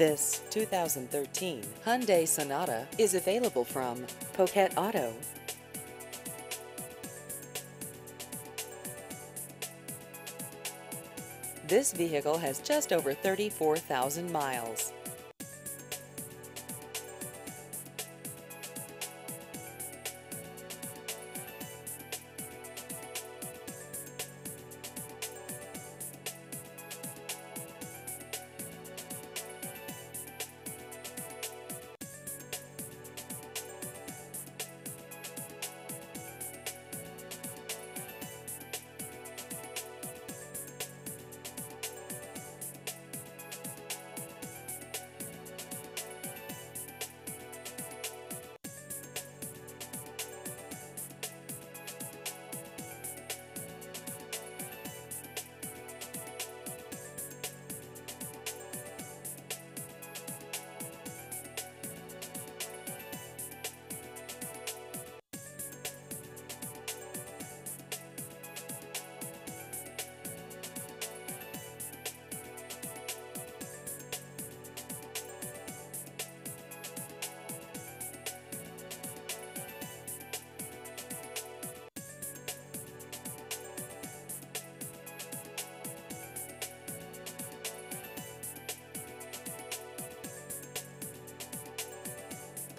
This 2013 Hyundai Sonata is available from Poquet Auto. This vehicle has just over 34,000 miles.